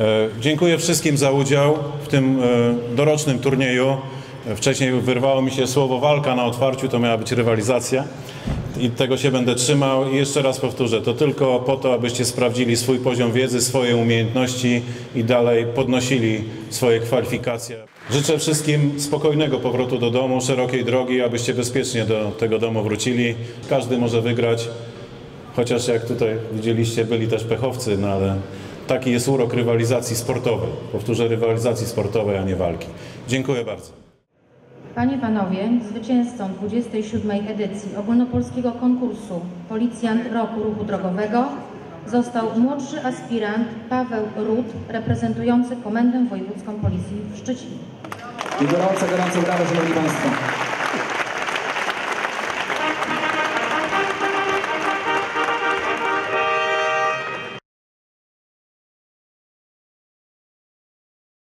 E, Dziękuję wszystkim za udział w tym e, dorocznym turnieju. E, Wcześniej wyrwało mi się słowo walka na otwarciu, to miała być rywalizacja i tego się będę trzymał. I jeszcze raz powtórzę, to tylko po to, abyście sprawdzili swój poziom wiedzy, swoje umiejętności i dalej podnosili swoje kwalifikacje. Życzę wszystkim spokojnego powrotu do domu, szerokiej drogi, abyście bezpiecznie do tego domu wrócili. Każdy może wygrać, chociaż jak tutaj widzieliście, byli też pechowcy, no ale taki jest urok rywalizacji sportowej. Powtórzę, rywalizacji sportowej, a nie walki. Dziękuję bardzo. Panie i Panowie, zwycięzcą 27. edycji ogólnopolskiego konkursu Policjant Roku Ruchu Drogowego został młodszy aspirant Paweł Rut, reprezentujący Komendę Wojewódzką Policji w Szczecinie. I gorące, gorące brawa, szanowni państwo.